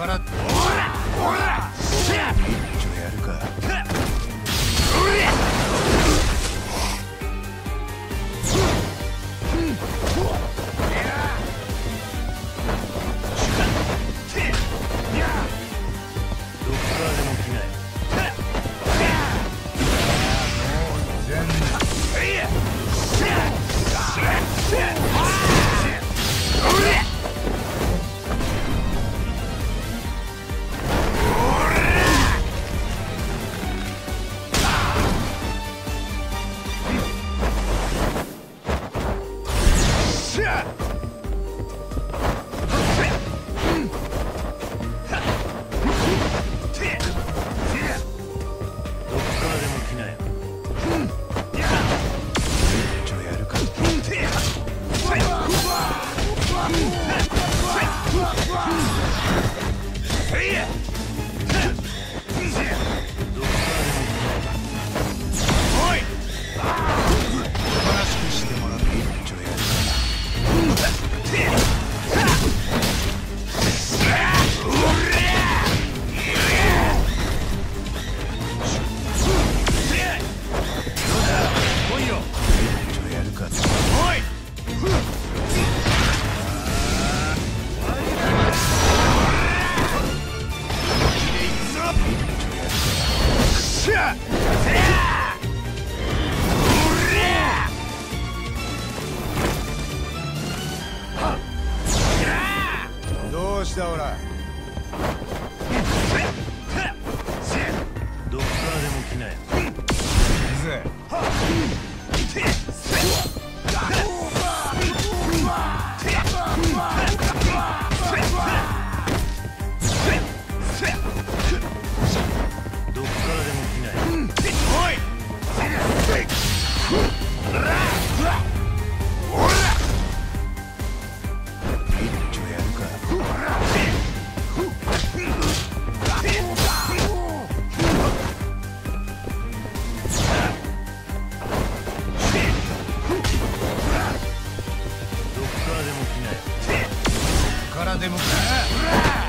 から。ほらほらどうしたおら？どっからでも来な Yeah.